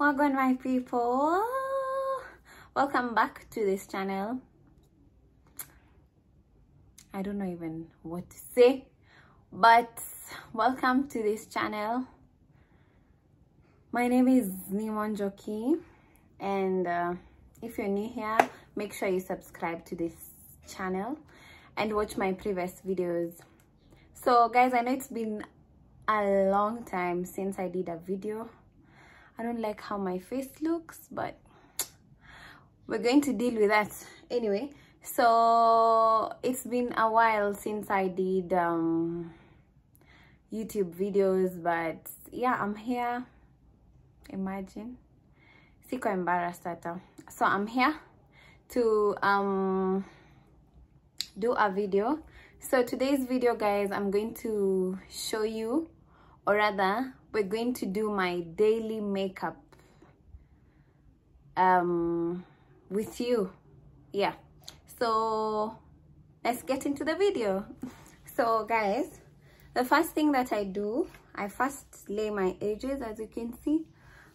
Wagwan my people. Welcome back to this channel. I don't know even what to say but welcome to this channel. My name is Nimo Njoki and uh, if you're new here make sure you subscribe to this channel and watch my previous videos. So guys I know it's been a long time since I did a video I don't like how my face looks but we're going to deal with that. Anyway so it's been a while since I did um, YouTube videos but yeah I'm here. Imagine. Siko embarrassed hata so I'm here to um do a video. So today's video guys I'm going to show you or rather we're going to do my daily makeup um with you. Yeah. So let's get into the video. So guys the first thing that i do i first lay my edges as you can see.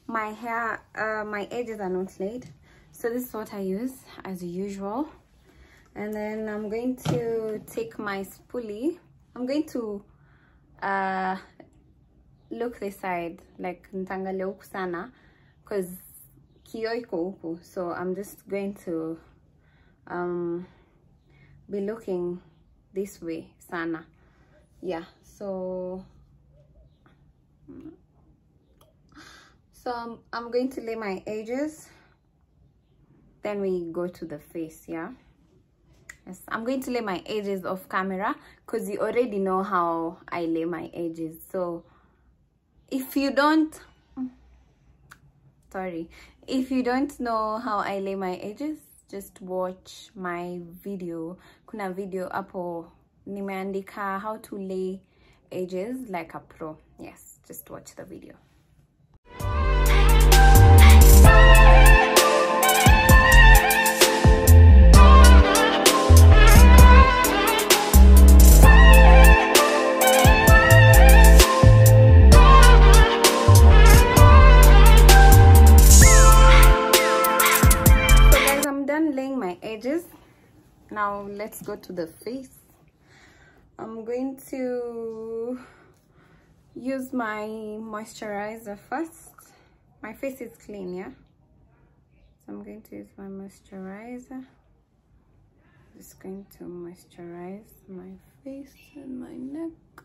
My hair uh, my edges are not laid. So this is what i use as usual. And then i'm going to take my spoolie. I'm going to uh look this side like ntangalia huku sana because kio iko huku so i'm just going to um be looking this way sana. Yeah so so I'm, I'm going to lay my edges. Then we go to the face yeah? Yes i'm going to lay my edges off camera because you already know how i lay my edges. So if you don't sorry if you don't know how i lay my edges just watch my video. Kuna video hapo nimeandika how to lay edges like a pro. Yes just watch the video now let's go to the face. I'm going to use my moisturizer first. My face is clean yeah? So i'm going to use my moisturizer. Just going to moisturize my face and my neck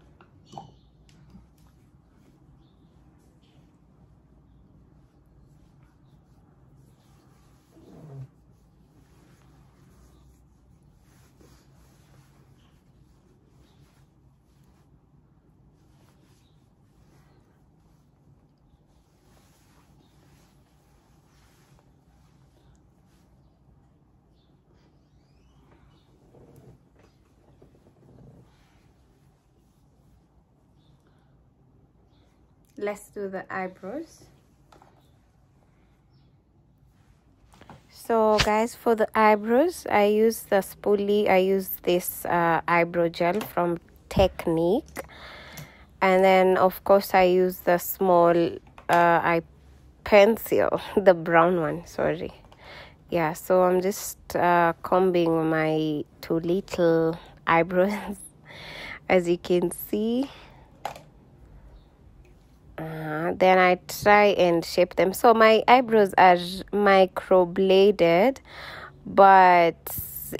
let's do the eyebrows. So guys for the eyebrows i use the spoolie. I use this uh, eyebrow gel from Technic. And then of course i use the small uh, eye pencil the brown one sorry. Yeah so i'm just uh, combing my two little eyebrows as you can see uh, then I try and shape them. So my eyebrows are microbladed, but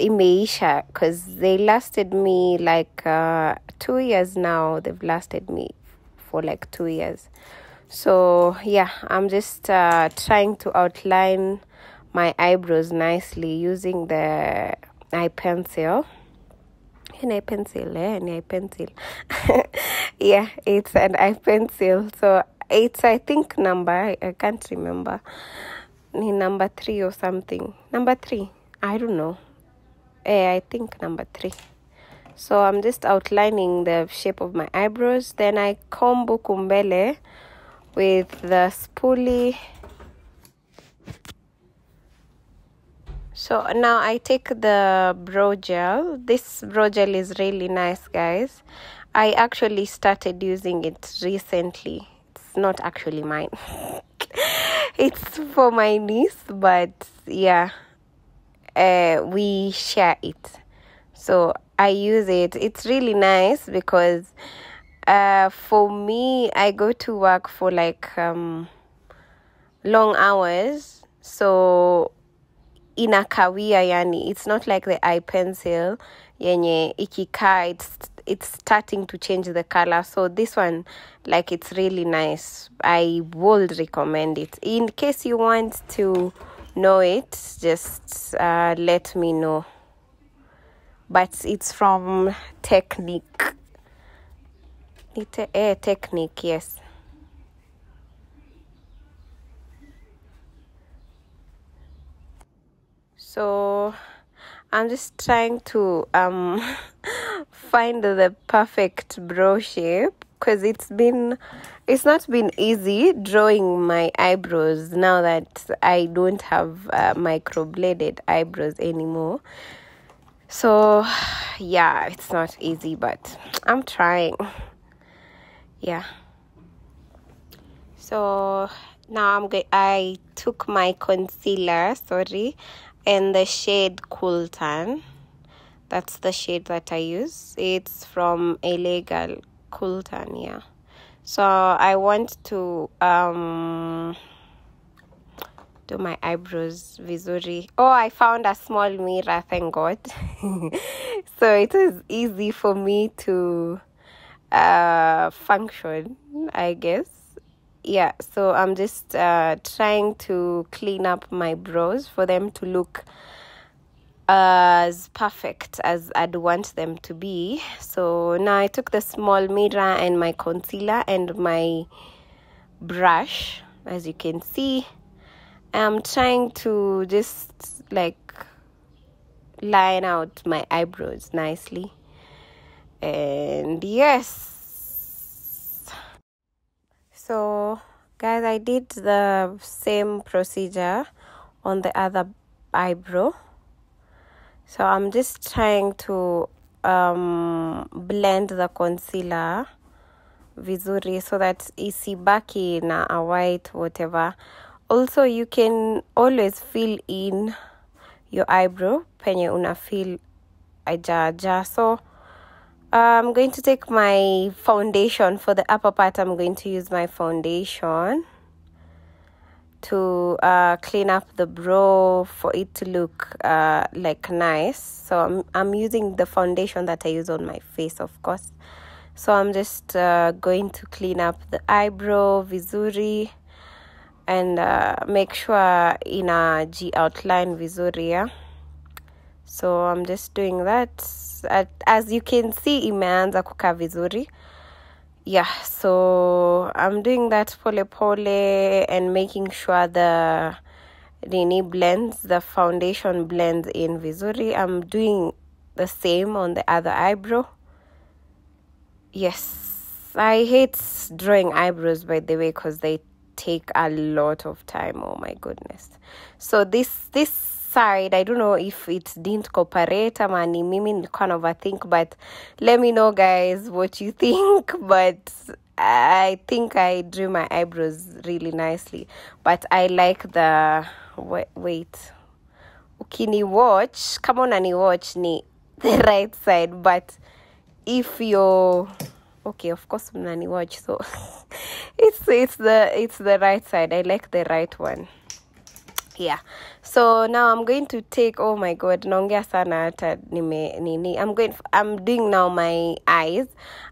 imeisha because they lasted me like uh, two years now. They've lasted me for like two years. So yeah, I'm just uh, trying to outline my eyebrows nicely using the eye pencil an eye pencil? Eh? an eye pencil? Yeah it's an eye pencil. So it's i think number i, can't remember. Number three or something. Number three? I don't know. Eh, i think number three. So i'm just outlining the shape of my eyebrows. Then i comb kumbele with the spoolie so now I take the brow gel. This brow gel is really nice guys. I actually started using it recently. It's not actually mine. It's for my niece but yeah uh, we share it. So I use it. It's really nice because uh, for me I go to work for like um, long hours. So inakawia yani it's not like the eye pencil yenye ikikaa it's it's starting to change the color. So this one like it's really nice. I would recommend it. In case you want to know it just uh, let me know. But it's from Technic. A, a Technic yes so i'm just trying to um find the perfect brow shape because it's been it's not been easy drawing my eyebrows now that i don't have uh, microbladed eyebrows anymore. So yeah it's not easy but i'm trying. Yeah. So now i'm going i took my concealer sorry and the shade cool tan that's the shade that i use. It's from LA Girl cool tan yeah. So i want to um do my eyebrows vizuri. Oh i found a small mirror thank god. So it is easy for me to uh function i guess yeah so i'm just uh trying to clean up my brows for them to look as perfect as I'd want them to be. So now I took the small mirror and my concealer and my brush, as you can see. I'm trying to just like line out my eyebrows nicely. And yes. So, guys, I did the same procedure on the other eyebrow. So I'm just trying to um, blend the concealer vizuri so that isibaki na a white whatever. Also, you can always fill in your eyebrow. Penye una feel aja So I'm going to take my foundation for the upper part. I'm going to use my foundation to uh, clean up the brow for it to look uh, like nice. So I'm, I'm using the foundation that I use on my face, of course. So I'm just uh, going to clean up the eyebrow, vizuri, and uh, make sure in a G outline vizuri. Yeah? So I'm just doing that. As you can see, imeanza kukaa vizuri. Yeah so i'm doing that pole pole and making sure the nini blends the foundation blends in vizuri. I'm doing the same on the other eyebrow. Yes. I hate drawing eyebrows by the way because they take a lot of time. Oh my goodness. So this this side i don't know if it didn't cooperate ama ni mimi nilikuwa na overthink but let me know guys what you think. But i think i drew my eyebrows really nicely. But i like the wait, ukini watch. Kama unani watch ni the right side. But if you're okay of course unani watch so it's it's the it's the right side. I like the right one yeah. So now i'm going to take oh my god nini. I'm going i'm doing now my eyes.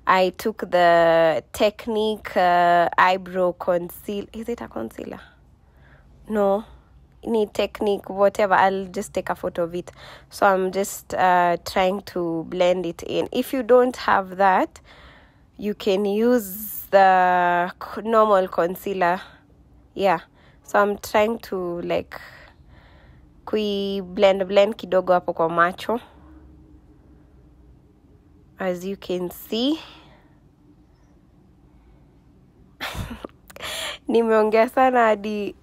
I took the Technic uh, eyebrow conceal is it a concealer? No. Any Technic whatever. I'll just take a photo of it. So i'm just uh, trying to blend it in. If you don't have that you can use the normal concealer. Yeah so i'm trying to like kui blend blend kidogo hapo kwa macho. As you can see. Nimeongea sana hadi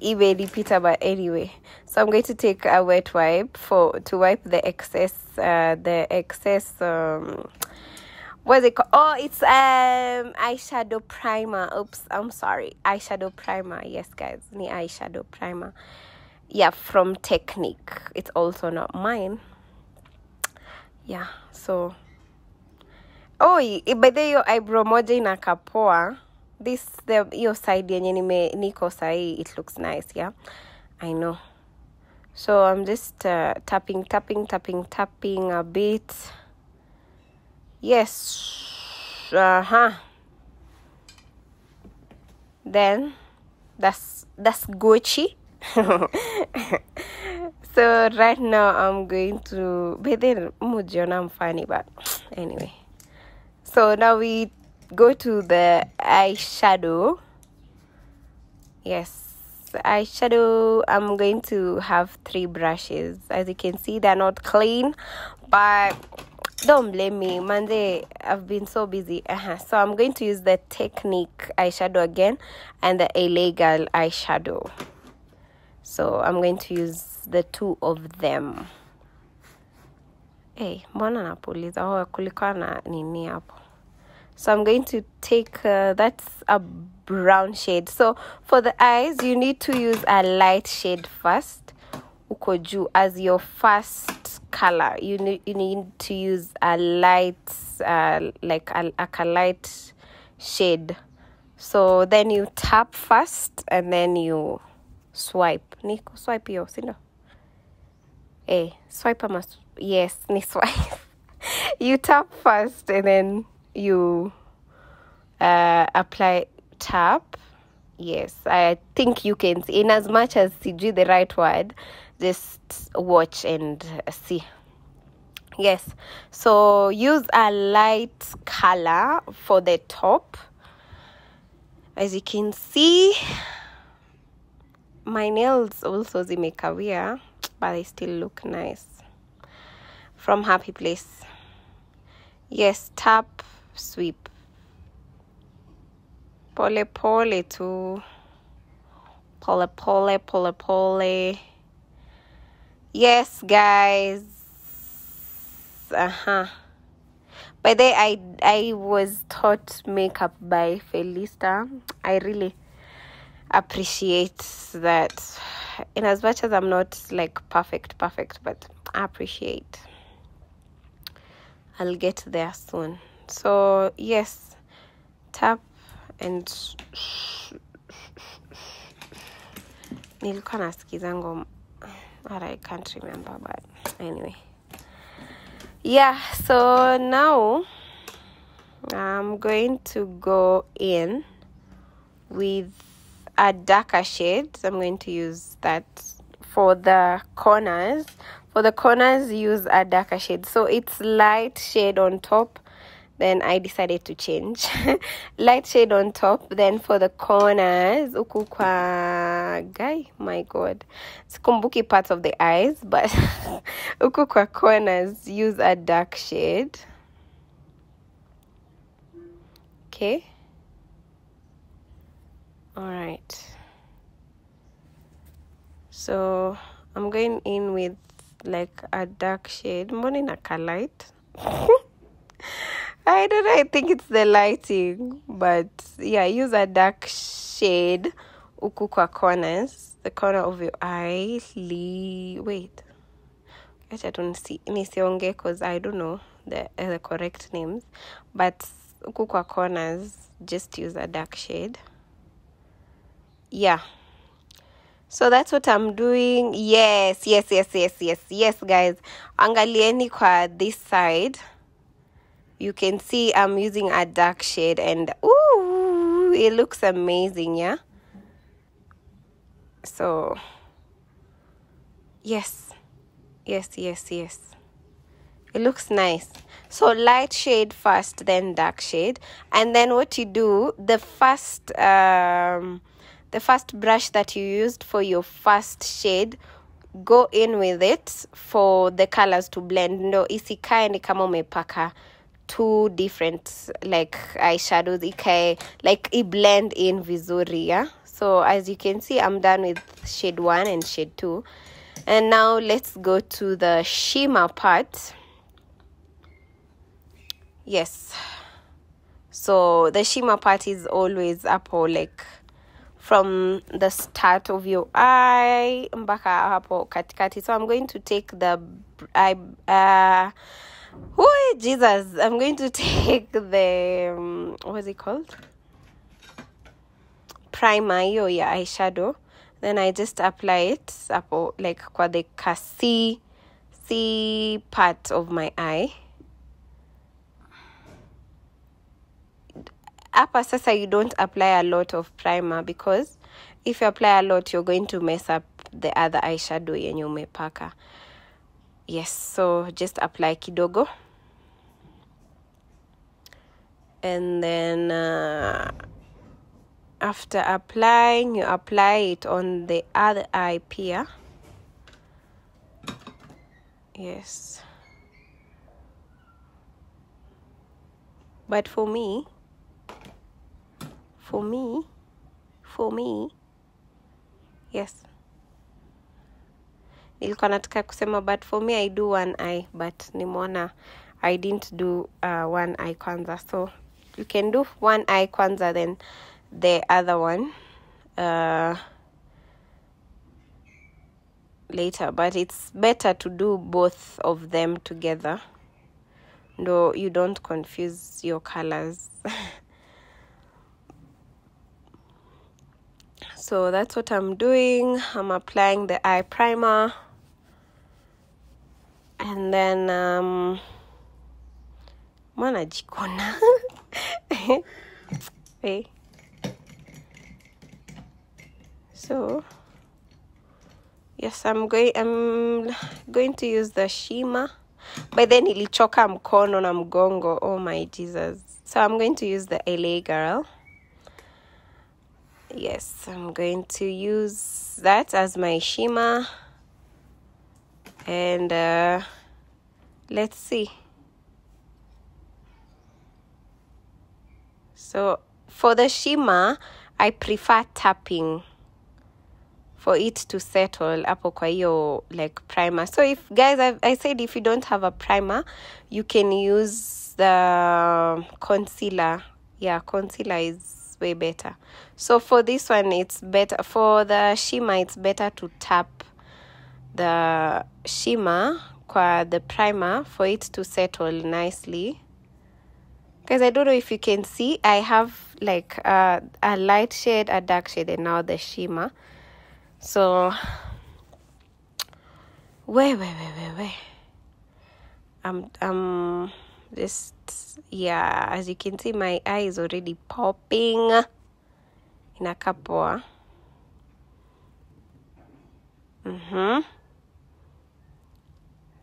imenipita but anyway. So i'm going to take a wet wipe for to wipe the excess uh, the excess um what's it called? Oh it's um eyeshadow primer. Oops i'm sorry. Eyeshadow primer. Yes guys. Ni eyeshadow primer. Yeah from Technic. It's also not mine. Yeah so. Oh by the way, eyebrow moja inakapoa. This the hiyo side yenye nime niko sahii it looks nice yeah? I know. So i'm just uh, tapping tapping tapping tapping a bit yes. Uh-huh. Then that's that's gucci. So right now i'm going to but then i'm funny but anyway. So now we go to the eyeshadow. Yes. Eyeshadow i'm going to have three brushes. As you can see they're not clean but don't blame me monday i've been so busy. Uh-huh. so i'm going to use the Technic eyeshadow again and the LA Girl eyeshadow. So i'm going to use the two of them. Hey mbona napuliza? Oh kulikuwa na nini hapo? So i'm going to take uh, that's a brown shade. So for the eyes you need to use a light shade first uko juu as your first color. You need, you need to use a light uh, like a, a light shade. So then you tap first and then you swipe. Niko swipe hiyo sindo eh swipe ama yes ni swipe. You tap first and then you uh, apply tap. Yes i think you can see in as much as sijui the right word just watch and see. Yes. So use a light color for the top. As you can see my nails also zimekawia but they still look nice. From happy place. Yes tap sweep. Pole pole tu pole pole pole pole yes guys uh-huh by the I I was taught makeup by Felista. I really appreciate that. In as much as I'm not like perfect, perfect, but I appreciate. I'll get there soon. So yes, tap and nilikuwa nasikiza ngoma but I can't remember but anyway. Yeah so now i'm going to go in with a darker shade. So i'm going to use that for the corners. For the corners use a darker shade. So it's light shade on top then i decided to change. Light shade on top then for the corners huku guy my god. Sikumbuki parts of the eyes but huku corners use a dark shade. Okay. All right so i'm going in with like a dark shade. Mbona inaka light I don't know. I think it's the lighting, but yeah, use a dark shade huku corners, the corner of your eye. Li- wait, acha tu nisi- nisionge because I don't know the uh, the correct names, but huku corners, just use a dark shade. Yeah. So that's what I'm doing. Yes, yes, yes, yes, yes, yes, guys. Angalieni kwa this side you can see I'm using a dark shade and ooh, it looks amazing, yeah. So, yes, yes, yes, yes. It looks nice. So light shade first, then dark shade, and then what you do, the first, um, the first brush that you used for your first shade, go in with it for the colors to blend. No, isikae ni kama umepaka two different like eyeshadows. Ikae like i blend in vizuri yeah? So as you can see i'm done with shade one and shade two. And now let's go to the shimmer part. Yes. So the shimmer part is always hapo like from the start of your eye mpaka hapo katikati. So i'm going to take the eye uh oh jesus i'm going to take the um, what's it called? Primer hiyo yeah, eyeshadow. Then i just apply it up like kwa the C C part of my eye. Upper sasa you don't apply a lot of primer because if you apply a lot you're going to mess up the other eyeshadow yenye umepaka yes so just apply kidogo. And then uh, after applying you apply it on the other eye pia yes. But for me for me for me yes nilikuwa nataka kusema but for me i do one eye but nimeona i didn't do uh, one eye kwanza. So you can do one eye kwanza then the other one uh, later. But it's better to do both of them together. No you don't confuse your colors. So that's what i'm doing. I'm applying the eye primer and then um mwana jikona? Hey. so yes i'm going i'm going to use the shima. By then ilichoka mkono na mgongo. Oh my jesus. So i'm going to use the la girl. Yes i'm going to use that as my shimmer and uh, let's see. So for the shimmer i prefer tapping for it to settle hapo kwa hiyo like primer. So if guys I, i said if you don't have a primer you can use the concealer. Yeah concealer is way better. So for this one it's better for the shimmer it's better to tap the shimmer kwa the primer for it to settle nicely. Guys i don't know if you can see i have like uh, a light shade a dark shade and now the shimmer so where where where where where? I'm i'm just yeah as you can see my eye is already popping. Inakaa poa mm-hmm.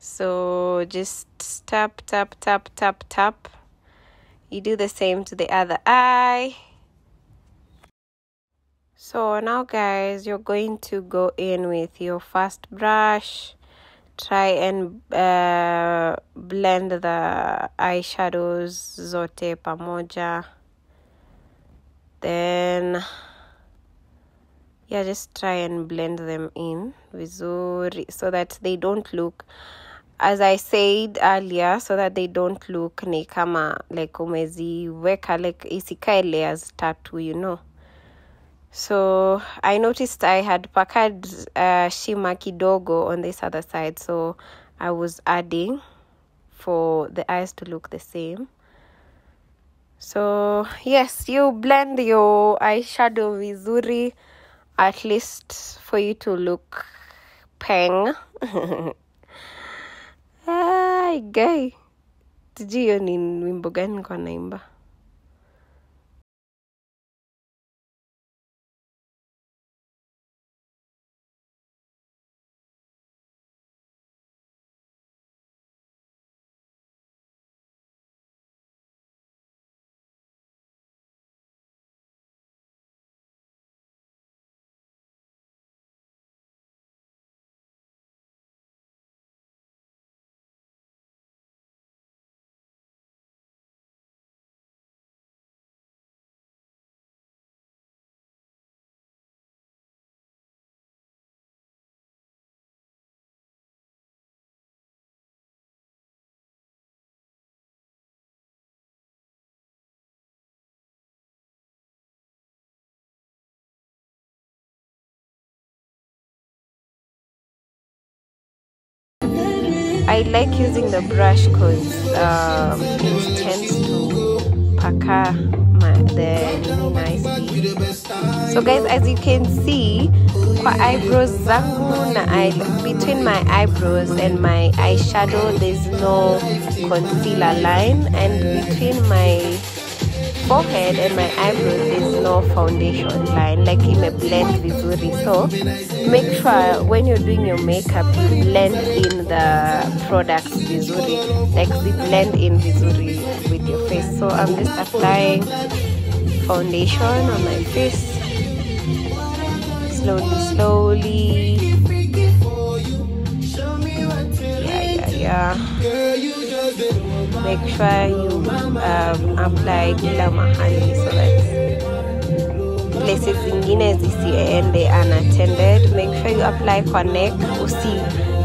So just tap tap tap tap tap. You do the same to the other eye. So now guys you're going to go in with your first brush. Try and uh, blend the eyeshadows zote pamoja. Then yeah just try and blend them in vizuri so that they don't look as i said earlier so that they don't look ni kama like umeziweka like isikae layers tatu you know. So i noticed i had pakad uh, shima kidogo on this other side so i was adding for the eyes to look the same. So yes you blend your eyeshadow vizuri at least for you to look peng Ay, guy sijui hiyo ni wimbo gani kwa naimba I like using the brush because um, it tends to pucker my, the nini nicely. So guys, as you can see, kwa eyebrows zangu na eye, between my eyebrows and my eyeshadow, there's no concealer line, and between my forehead and my eyebrows there's no foundation line like in a blend vizuri so make sure when you're doing your makeup you blend in the products vizuri like the blend in vizuri with your face. So i'm just applying foundation on my face. Slowly slowly. Yeah make sure you um, apply kila mahali so that places zingine zisiende unattended. Make sure you apply kwa neck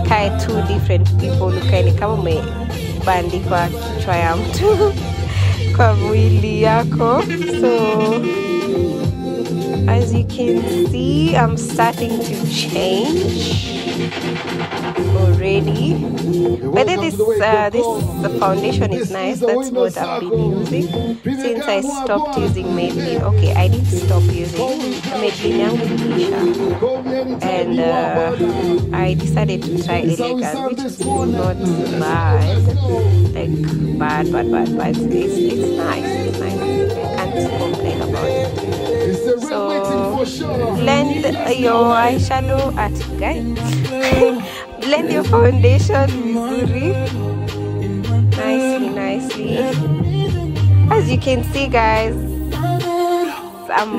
usikae two different people ukae ni kama umebandikwa kichwa ya mtu kwa mwili yako. So as you can see i'm starting to change already. But then this uh, this the foundation is nice. That's what I've been using since I stopped using Maybelline. Okay, I did stop using Maybelline yangu iliisha, and uh, I decided to try Elegance, which is not bad, like bad, bad, bad, but it's, it's nice. It's nice. I can't complain about it. So blend your eyeshadow at guys. blend your foundation vizuri nicely nicely as you can see guys i'm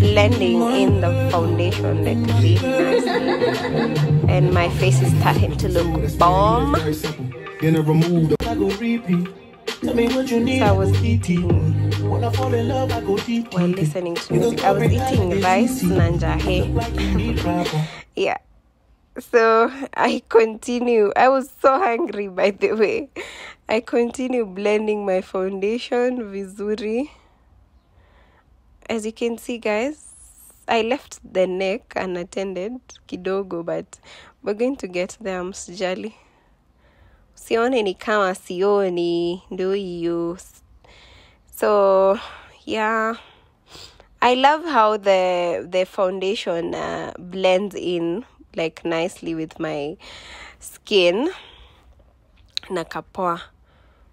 blending in the foundation like really nicely and my face is starting to look bomb so I was eating when I fall in love, I go deep. while listening to music. I was eating rice nanjahe. yeah so I continue. I was so hungry, by the way. I continue blending my foundation vizuri. As you can see, guys, I left the neck unattended kidogo, but we're going to get there, msijali. Sione ni kama sioni, ndo hiyo. So, yeah. I love how the the foundation uh, blends in like nicely with my skin. Nakapoa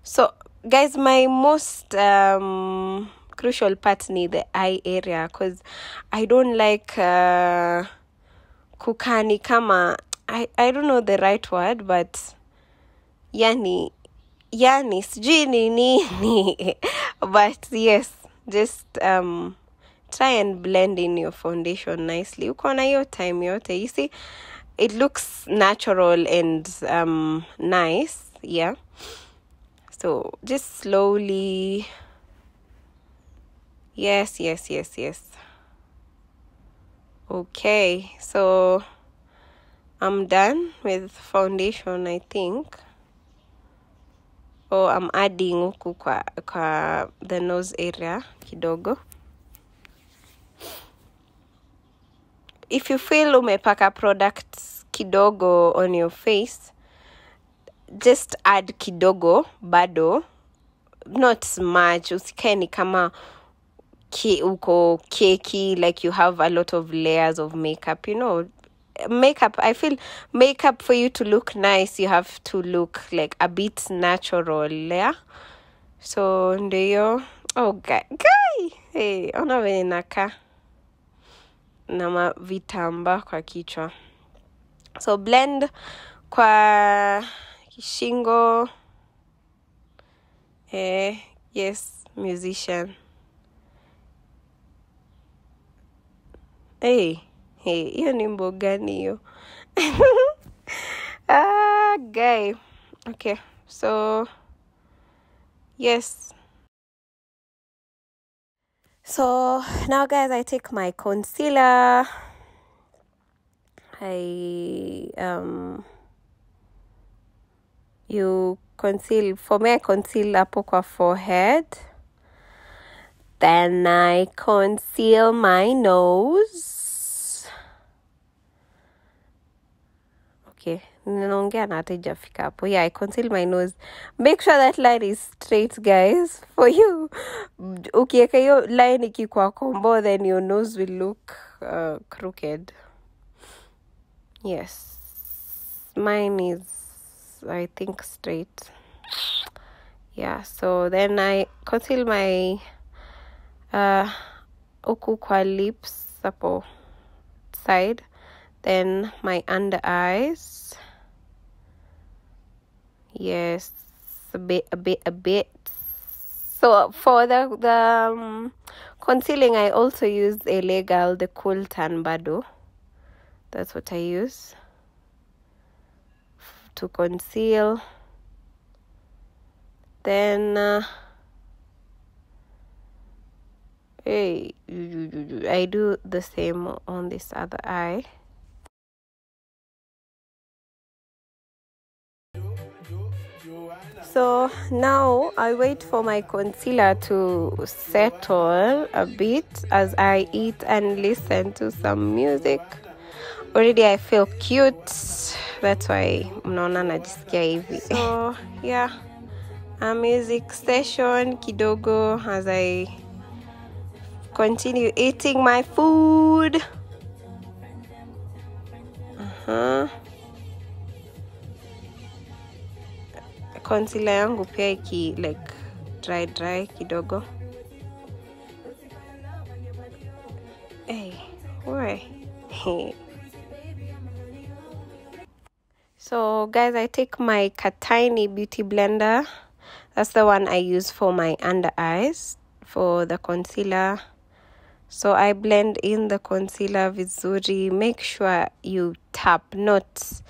so guys my most um, crucial part ni the eye area because i don't like uh, kukani kama I, i don't know the right word but yani yani sijui ni nini. But yes just um try and blend in your foundation nicely. Uko na hiyo time yote you see it looks natural and um, nice yeah. So just slowly. Yes yes yes yes. Okay so i'm done with foundation i think. Oh i'm adding kwa, kwa the nose area kidogo if you feel umepaka products kidogo on your face just add kidogo bado not much. Usikae ni kama ki, uko keki like you have a lot of layers of makeup you know. Makeup i feel makeup for you to look nice you have to look like a bit natural yeah? So ndio. Oh guy, guy. hey ona venye nakaa na mavitamba kwa kichwa. So blend kwa shingo eh, yes musician. Hey, hey, hiyo ni mbo gani hiyo? Ah, guy. Okay so yes so now guys i take my concealer. I um you conceal for me i conceal hapo kwa forehead. Then i conceal my nose. Okay ninaongea na hata ijafika hapo. Yeah i conceal my nose. Make sure that line is straight guys for you. Ukiweka hiyo line ikikwa combo then your nose will look uh, crooked. Yes. Mine is i think straight. Yeah so then i conceal my uh kwa lips hapo side. Then my under eyes yes a bit a bit a bit. So for the the um, concealing i also use LA Girl the cool tan bado that's what i use to conceal. Then uh, hey i do the same on this other eye so now i wait for my concealer to settle a bit as i eat and listen to some music. Already i feel cute. That's why mnaona najisikia hivi. So yeah. A music session kidogo as i continue eating my food. Uh-huh. Concealer yangu pia iki like dry dry kidogo. Hey, why? so guys i take my katini beauty blender. That's the one i use for my under eyes for the concealer. So i blend in the concealer vizuri. Make sure you tap not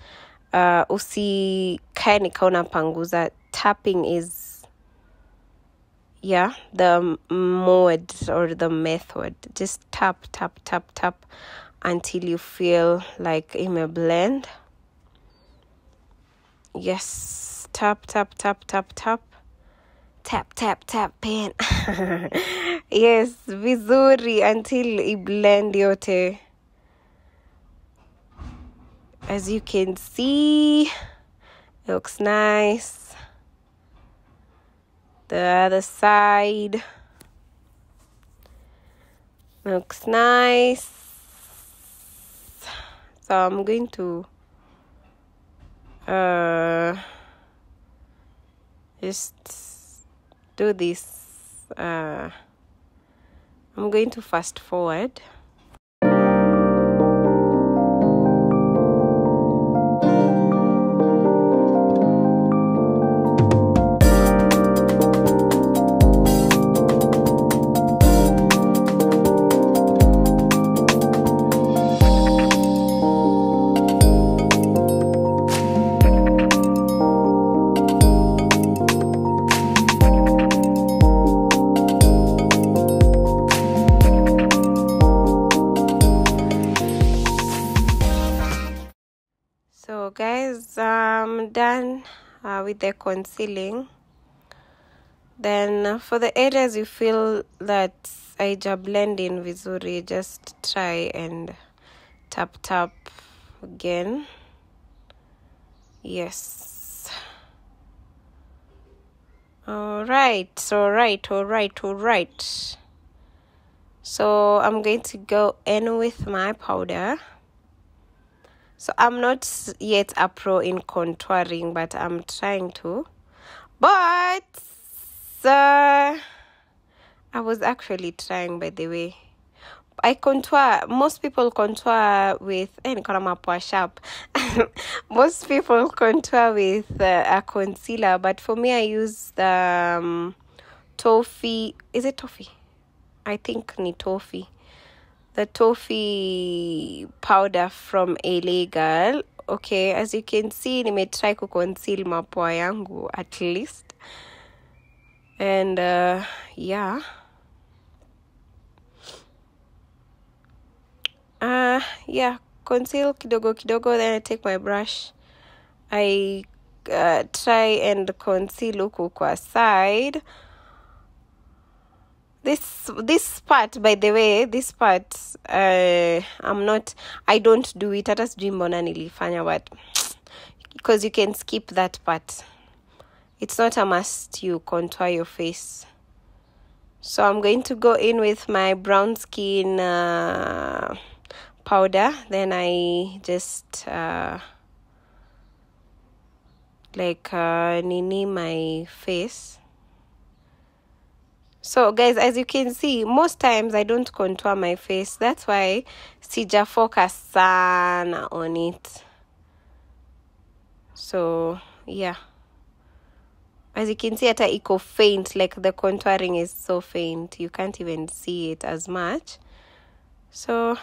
uh, usikae nikaona unapanguza tapping is yeah the mode or the method. Just tap tap tap tap until you feel like ime blend. Yes tap tap tap tap tap. Tap tap tap pen. Yes vizuri until i blend yote as you can see it looks nice. The other side looks nice. So i'm going to uh just do this uh i'm going to fast forward with the concealing then for the areas you feel that aija blend in vizuri just try and tap tap again. Yes. All right all right all right all right. So i'm going to go in with my powder so I'm not yet a pro in contouring, but I'm trying to. But uh, I was actually trying, by the way. I contour. Most people contour with. Eh, na mapua sharp. most people contour with uh, a concealer, but for me, I use the um, toffee. Is it toffee? I think ni toffee the toffee powder from LA Girl. Okay, as you can see, nimetry kuconceal mapua yangu at least. And uh, yeah. Uh, yeah, conceal kidogo kidogo, then I take my brush. I uh, try and conceal huku kwa side this this part by the way this part uh, i'm not i don't do it. Hata sijui mbona nilifanya but because you can skip that part. It's not a must you contour your face. So i'm going to go in with my brown skin uh, powder. Then i just uh, like uh, nini my face so guys as you can see most times i don't contour my face. That's why sija focus sana on it. So yeah. As you can see hata iko faint like the contouring is so faint. You can't even see it as much. So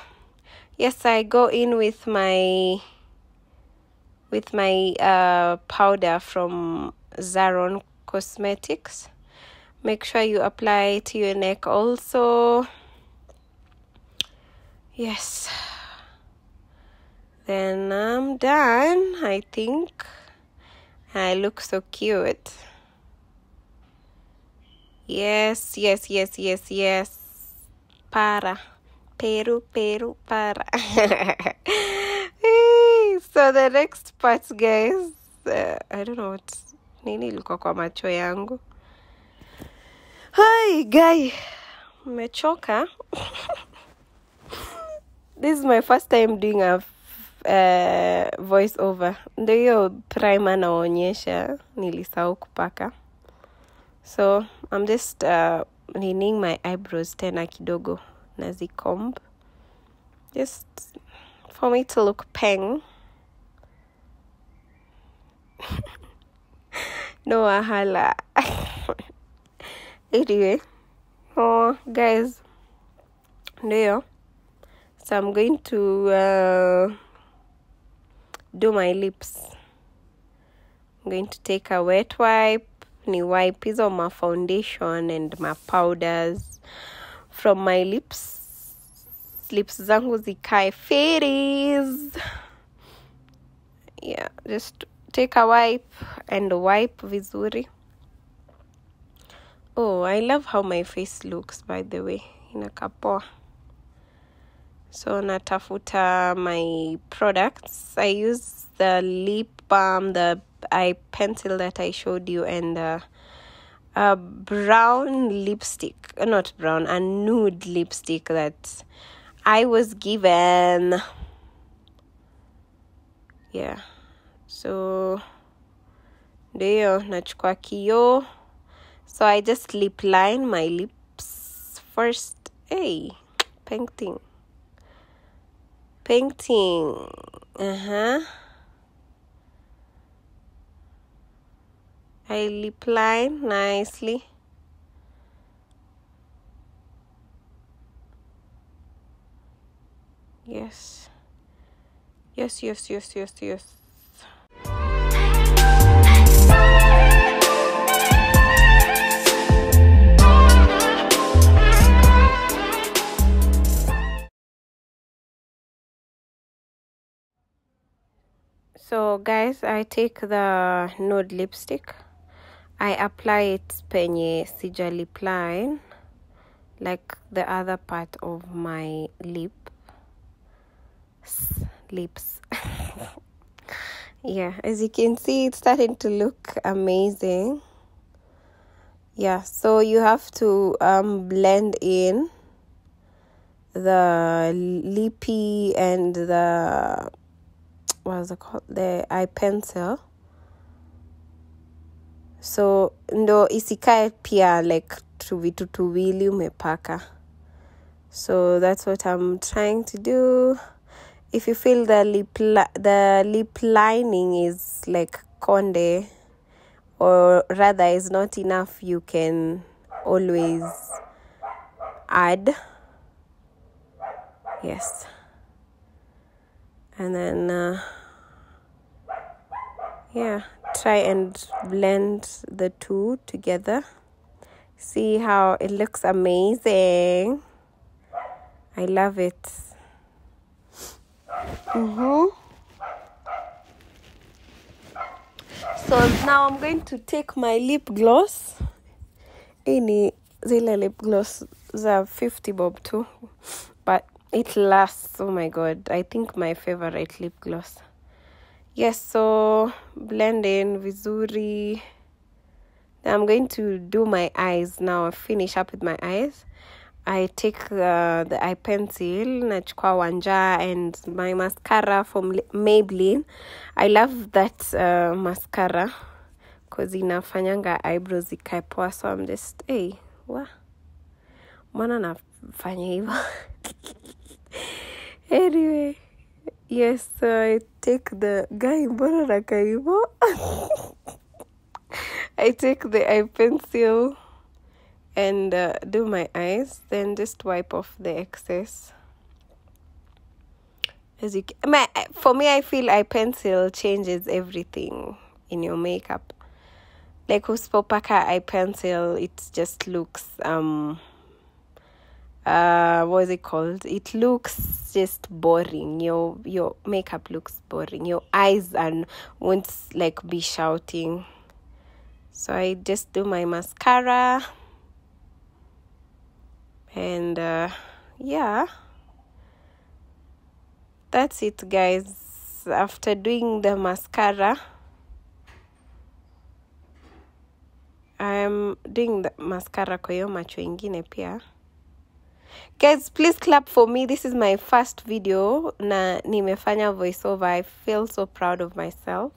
yes i go in with my with my uh, powder from zaron cosmetics make sure you apply to your neck also. Yes. Then i'm done. I think i look so cute. Yes yes yes yes yes. Para. Peru peru para. So the next part guys. Uh, i don't know what nini ilikuwa kwa macho yangu hi guy. Mechoka this is my first time doing a uh, voice over Ndio hiyo primer naonyesha nilisahau kupaka. So i'm just uh, leaning my eyebrows tena kidogo na zicomb just for me to look peng. No wahala anyway oh guys ndio. So i'm going to uh, do my lips. I'm going to take a wet wipe. Ni wipe hizo ma foundation and my powders from my lips. Lips zangu zikae fairies. Yeah just take a wipe and wipe vizuri oh i love how my face looks by the way inakapoa so natafuta my products. I use the lip balm the eye pencil that i showed you and uh, a brown lipstick uh, not brown a nude lipstick that i was given. Yeah. So ndio nachukua kioo so i just lip line my lips. First hey painting. Painting. Uh-huh. I lip line nicely. Yes. Yes yes yes yes yes so guys i take the nude lipstick. I apply it penye sija lip line like the other part of my lip lips. Yeah as you can see it's starting to look amazing. Yeah so you have to um, blend in the lippy and the it called? The eye pencil. So ndo isikae pia like tuvitu tuwili umepaka. So that's what i'm trying to do. If you feel the lip li- the lip lining is like conde or rather is not enough you can always add. Yes. And then uh, yeah try and blend the two together. See how it looks amazing. I love it. Mm-hmm. so now i'm going to take my lip gloss. Any zile lip gloss za 50 bob too but it lasts oh my god. I think my favorite lip gloss yes so blend in vizuri. I'm going to do my eyes. Now finish up with my eyes. I take uh, the eye pencil nachukua wanja and my mascara from maybelline. I love that uh, mascara because inafanyanga eyebrows ikaepoa so i'm just hey, wa mbona nafanya hivyo? Anyway yes so i take the guy mbona i take the eye pencil and uh, do my eyes then just wipe off the excess. As you ca- my, for me i feel eye pencil changes everything in your makeup. Like usipopaka eye pencil it just looks um uh what is it called? It looks just boring. Your your makeup looks boring. Your eyes and won't like be shouting. So i just do my mascara. And uh yeah. That's it guys. After doing the mascara i'm doing the mascara kwa hiyo macho ingine pia guys please clap for me. This is my first video na nimefanya voiceover. I feel so proud of myself.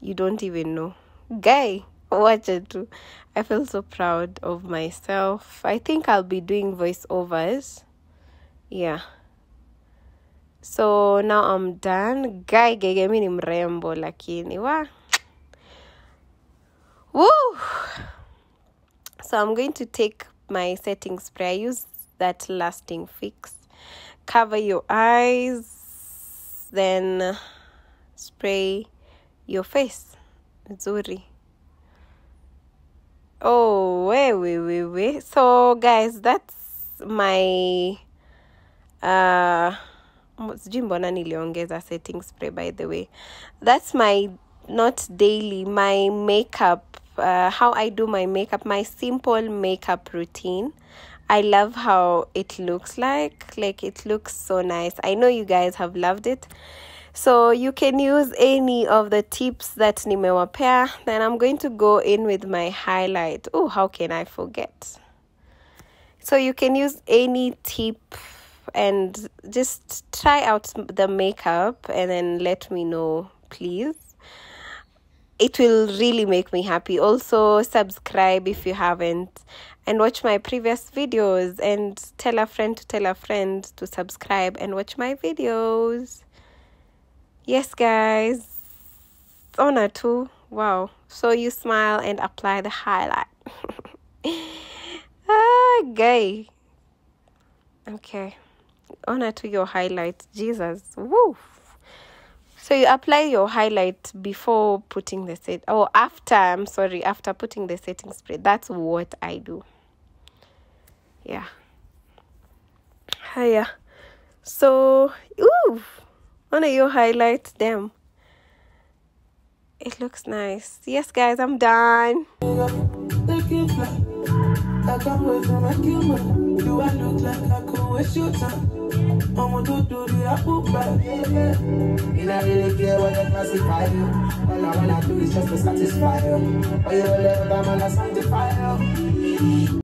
You don't even know. Guy wacha tu i feel so proud of myself. I think i'll be doing voiceovers. Yeah. So now i'm done. Guy gege mi ni mrembo lakini wa. Woo! So I'm going to take my setting spray. I use that lasting fix. Cover your eyes, then spray your face. Zuri. Oh, wait, wait, wait, wait. So, guys, that's my uh sijui mbona setting spray by the way that's my not daily my makeup uh, how i do my makeup my simple makeup routine i love how it looks like. Like it looks so nice. I know you guys have loved it. So you can use any of the tips that nimewapea. Then i'm going to go in with my highlight. Oh how can i forget? So you can use any tip and just try out the makeup and then let me know please. It will really make me happy. Also subscribe if you haven't and watch my previous videos and tell a friend to tell a friend to subscribe and watch my videos. Yes guys. Honor too wow. So you smile and apply the highlight. Gay okay. Honor to your highlight jesus. Woo so you apply your highlight before putting the set or after i'm sorry after putting the setting spray. That's what i do yeah Hiya. so ooh honor your highlight them it looks nice yes guys i'm done. I you I I? I'ma do the apple pie. You don't really care what they classify you. All I wanna do is just to satisfy you. But you will wanna sanctify you.